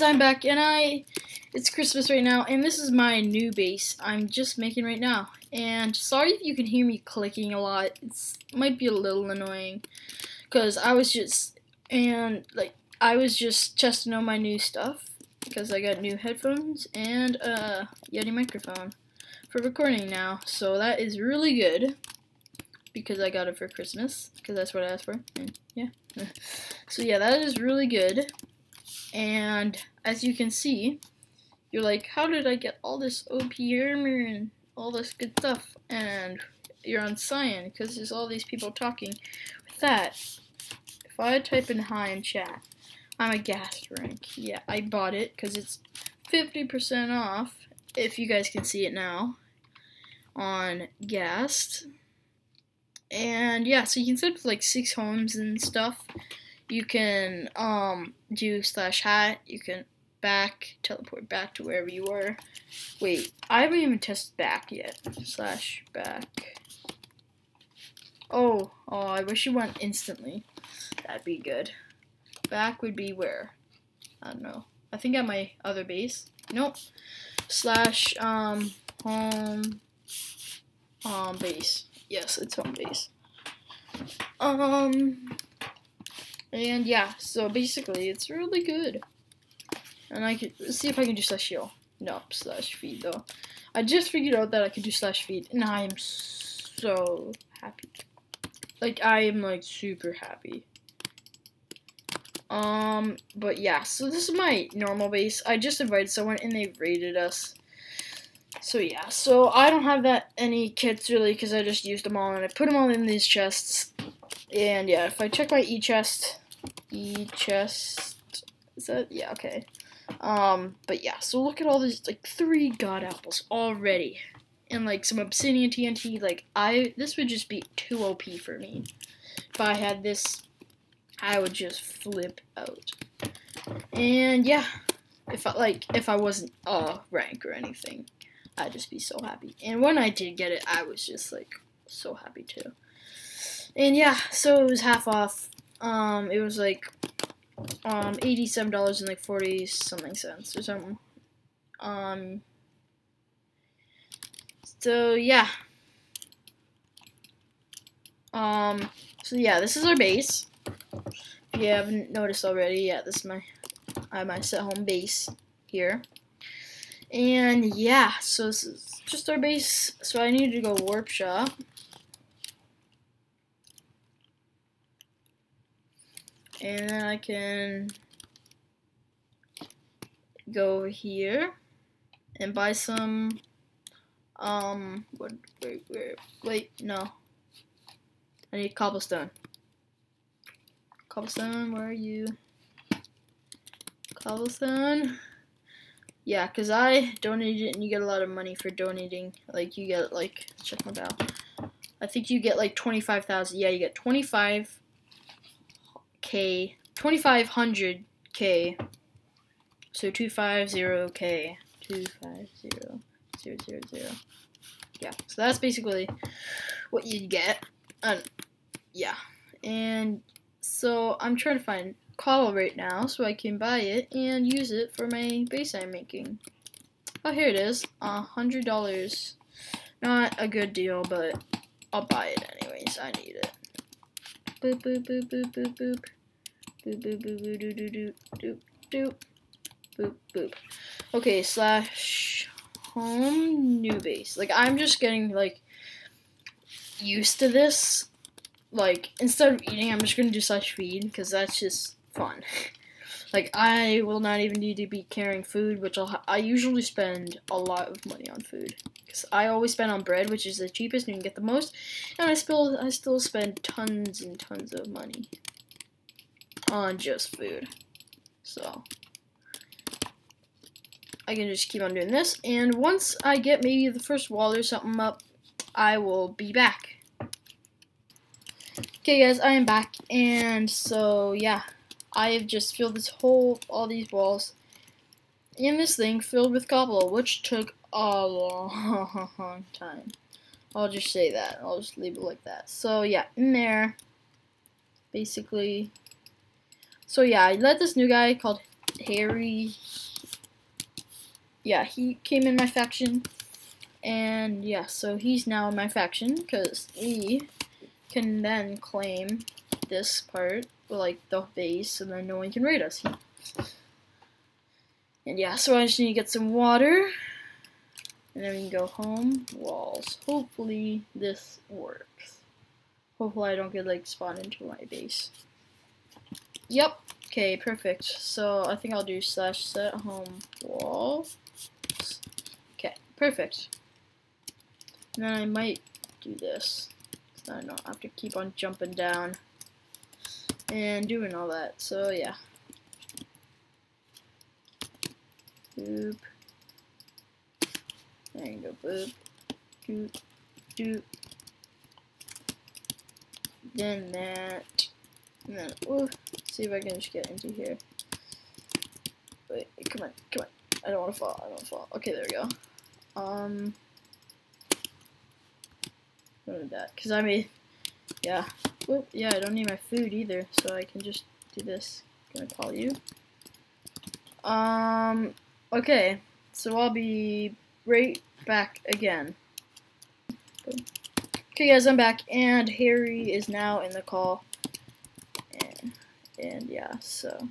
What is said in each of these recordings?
guys, I'm back, and I, it's Christmas right now, and this is my new base I'm just making right now. And sorry if you can hear me clicking a lot, it's might be a little annoying, because I was just, and, like, I was just testing out my new stuff, because I got new headphones and a Yeti microphone for recording now, so that is really good, because I got it for Christmas, because that's what I asked for, and yeah. So yeah, that is really good. And as you can see, you're like, how did I get all this OP armor and all this good stuff? And you're on Cyan because there's all these people talking. With that, if I type in hi in chat, I'm a ghast rank. Yeah, I bought it because it's 50% off, if you guys can see it now, on ghast. And yeah, so you can set up like six homes and stuff you can um, do slash hat. You can back, teleport back to wherever you were. Wait, I haven't even tested back yet. Slash back. Oh, oh, I wish you went instantly. That'd be good. Back would be where? I don't know. I think at my other base. Nope. Slash um home um base. Yes, it's home base. Um and yeah, so basically, it's really good. And I could see if I can do slash heal. No, slash feed though. I just figured out that I could do slash feed, and I am so happy. Like I am like super happy. Um, but yeah, so this is my normal base. I just invited someone and they raided us. So yeah, so I don't have that any kits really because I just used them all and I put them all in these chests. And yeah, if I check my e chest, E chest. Is that yeah okay. Um, but yeah, so look at all these like three god apples already, and like some obsidian TNT. Like I, this would just be too OP for me. If I had this, I would just flip out. And yeah, if I like if I wasn't a rank or anything, I'd just be so happy. And when I did get it, I was just like so happy too. And yeah, so it was half off um, it was like um eighty-seven dollars and like forty something cents or something. Um. So yeah. Um. So yeah, this is our base. If you haven't noticed already, yeah, this is my I have my set home base here. And yeah, so this is just our base. So I need to go warp shop. And then I can go over here and buy some um what wait wait wait no. I need cobblestone. Cobblestone where are you? Cobblestone? Yeah because I donated it and you get a lot of money for donating. Like you get like check my bell I think you get like 25,000 yeah you get 25 K, 2500K. So 250K, 250000. Yeah, so that's basically what you'd get. Um, yeah, and so I'm trying to find cobble right now so I can buy it and use it for my base I'm making. Oh, here it is. A hundred dollars. Not a good deal, but I'll buy it anyways. I need it. Boop, boop, boop, boop, boop, boop. Boop, boop, boop, boop, doo, doo, doo, doop, doop. Boop, boop. Okay, slash home new base. Like, I'm just getting, like, used to this. Like, instead of eating, I'm just gonna do slash feed, because that's just fun. like, I will not even need to be carrying food, which I'll I usually spend a lot of money on food. Because I always spend on bread, which is the cheapest and you can get the most. And I still, I still spend tons and tons of money on just food. So I can just keep on doing this. And once I get maybe the first wall or something up, I will be back. Okay guys, I am back. And so yeah, I have just filled this whole, all these walls in this thing filled with cobble, which took a long time. I'll just say that. I'll just leave it like that. So yeah, in there, basically so yeah, I let this new guy called Harry. Yeah, he came in my faction. And yeah, so he's now in my faction because he can then claim this part, like the base, and then no one can raid us. And yeah, so I just need to get some water. And then we can go home. Walls. Hopefully this works. Hopefully I don't get like spawned into my base. Yep. Okay, perfect. So I think I'll do slash set home wall. Okay, perfect. And then I might do this. So I don't know have to keep on jumping down and doing all that. So yeah. Boop. There you go, boop. Doop. Doop. Then that. And then, ooh, see if I can just get into here. Wait, come on, come on. I don't want to fall, I don't want to fall. Okay, there we go. Um, what is that? Because I mean, yeah. Whoop, yeah, I don't need my food either, so I can just do this. Gonna call you. Um, okay. So I'll be right back again. Okay guys, I'm back, and Harry is now in the call. And, yeah, so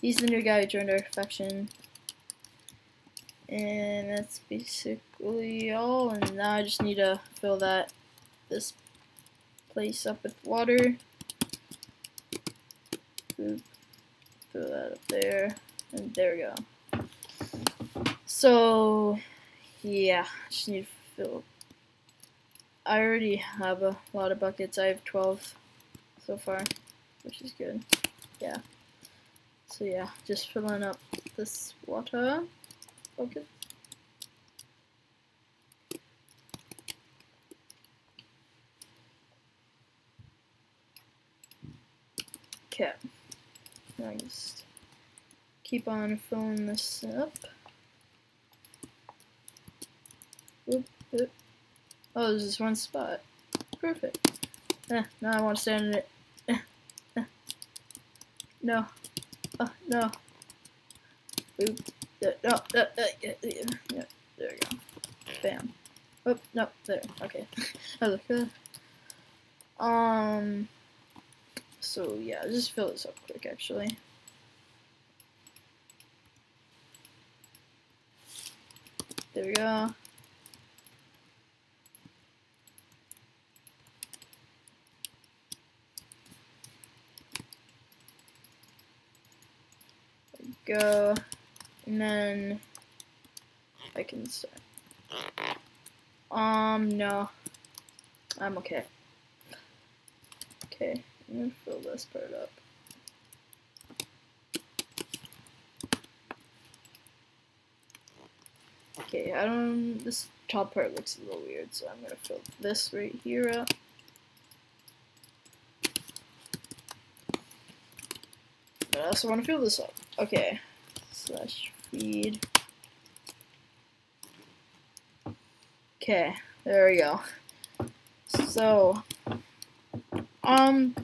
he's the new guy who joined our faction. And that's basically all, and now I just need to fill that, this place up with water. Boop. Fill that up there, and there we go. So, yeah, just need to fill. I already have a lot of buckets. I have 12 so far, which is good. Yeah. So yeah, just filling up this water bucket. Okay. Now just keep on filling this up. Oop, oop. Oh, there's just one spot. Perfect. Eh, now I want to stand in it. No. Oh, no. Oop. Uh, no, uh, no, no, yeah, yeah, there we go. Bam. Oh, no, there. Okay. I look good. Um, so yeah, just fill this up quick actually. There we go. Go, and then I can start. Um, no. I'm okay. Okay, I'm gonna fill this part up. Okay, I don't, this top part looks a little weird, so I'm gonna fill this right here up. But I also want to fill this up. Okay, slash feed. Okay, there we go. So, um,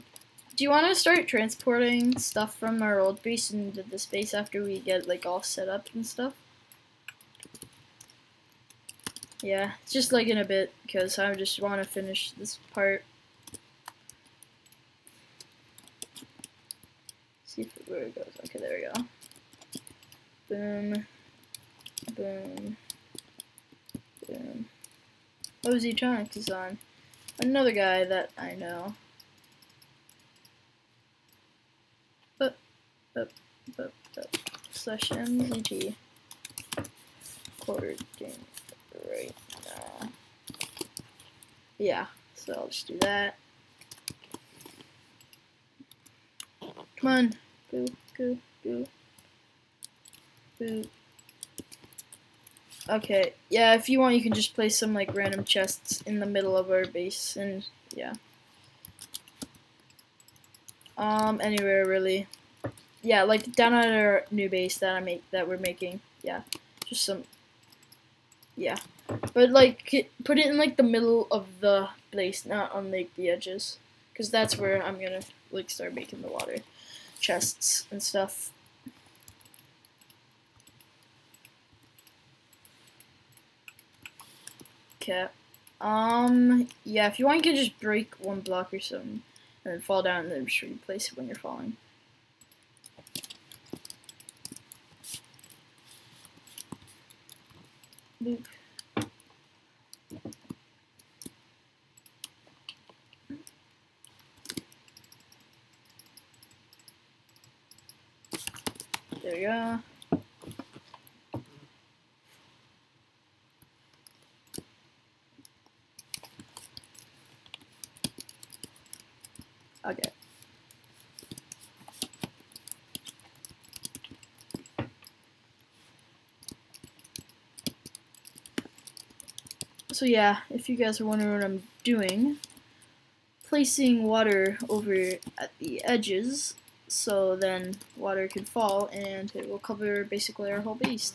do you want to start transporting stuff from our old base into the space after we get like all set up and stuff? Yeah, just like in a bit because I just want to finish this part. See if, where it goes. Okay, there we go. Boom. Boom. Boom. Oztronics is on. Another guy that I know. Up, up, up, up. Slash MZG. Recording right now. Yeah, so I'll just do that. Come on. Go, go, go. Go. Okay, yeah, if you want, you can just place some, like, random chests in the middle of our base, and, yeah. Um, anywhere, really. Yeah, like, down at our new base that I make, that we're making, yeah. Just some, yeah. But, like, put it in, like, the middle of the base, not on, like, the edges. Because that's where I'm gonna, like, start making the water chests and stuff. Okay. Um, yeah, if you want, you can just break one block or something, and then fall down, and then just replace it when you're falling. Boop. There we go. Okay. So yeah, if you guys are wondering what I'm doing, placing water over at the edges so then water can fall and it will cover basically our whole base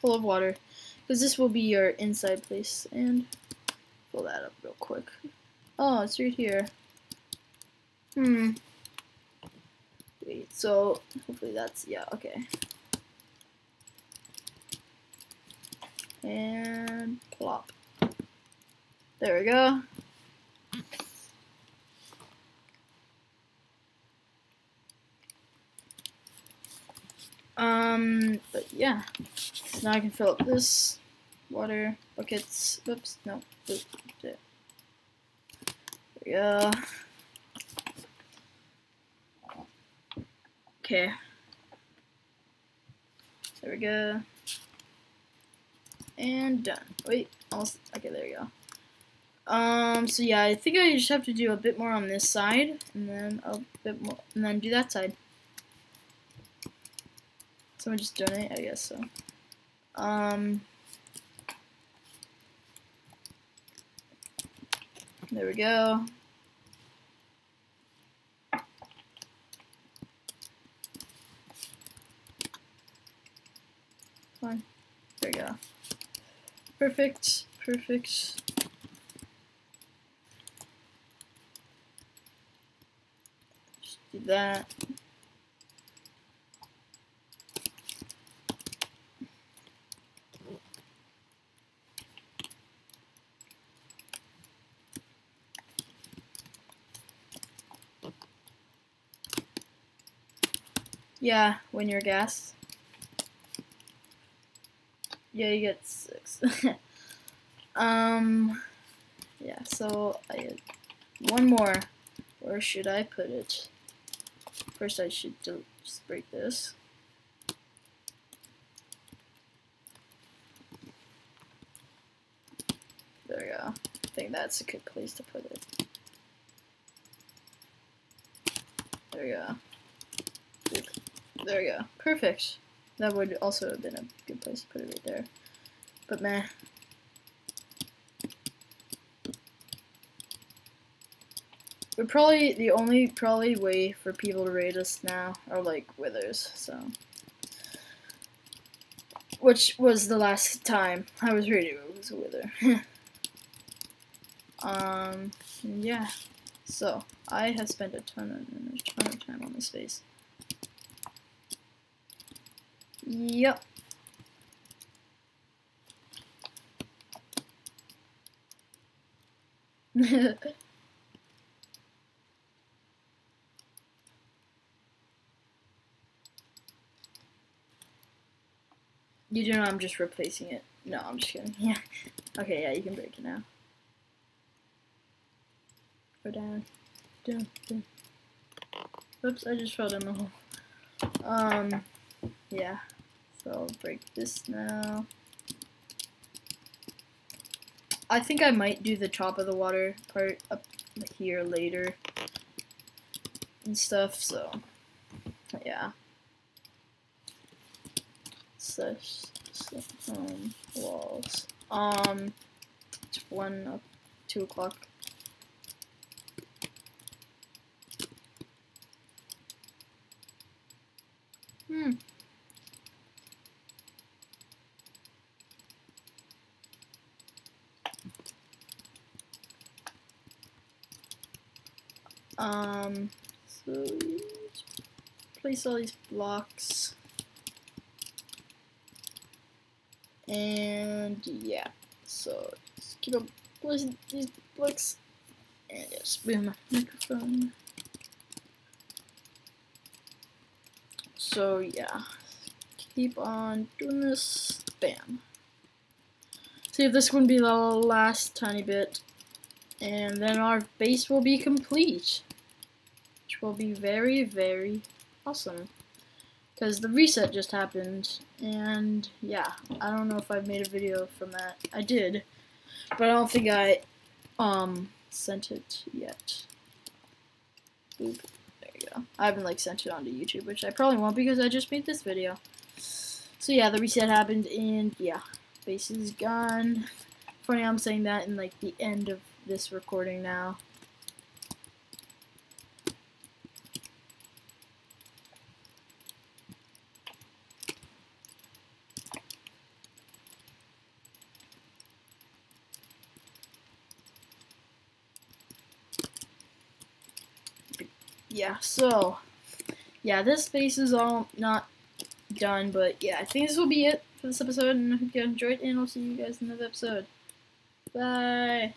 full of water because this will be your inside place and pull that up real quick. Oh, it's right here. Hmm. Wait, so hopefully that's, yeah, okay. And plop. There we go. Um, but yeah. Now I can fill up this water buckets. Oops, no. Oops, there we go. Okay. There we go. And done. Wait, almost. Okay, there we go. Um, so yeah, I think I just have to do a bit more on this side, and then a bit more, and then do that side. Someone just donate? I guess so. Um, there we go. Fine. There we go. Perfect. Perfect. Just do that. Yeah, when you're ghast. Yeah, you get six. um, yeah, so I one more. Where should I put it? First, I should just break this. There we go. I think that's a good place to put it. There we go. There we go. Perfect. That would also have been a good place to put it right there. But meh. We're probably the only probably way for people to raid us now are like withers, so which was the last time I was raided it was a wither. um yeah. So I have spent a ton of a ton of time on this space. Yep. you do know I'm just replacing it. No, I'm just kidding. Yeah. Okay, yeah, you can break it now. Go down. Down, down. Oops, I just fell down the hole. Um, yeah. So I'll break this now. I think I might do the top of the water part up here later and stuff, so yeah. Such um, walls. Um, it's one up, two o'clock. Hmm. Um, so place all these blocks. And yeah, So just keep on placing these blocks and just bring my microphone. So yeah, keep on doing this. Bam. See if this wouldn't be the last tiny bit, and then our base will be complete, which will be very very awesome. Because the reset just happened, and yeah, I don't know if I've made a video from that. I did, but I don't think I um sent it yet. There you go. I haven't like sent it onto YouTube, which I probably won't because I just made this video. So yeah, the reset happened, and yeah, base is gone. Funny, I'm saying that in like the end of this recording now. yeah, so, yeah, this space is all not done, but yeah, I think this will be it for this episode, and I hope you enjoyed, it and I'll see you guys in another episode. Bye!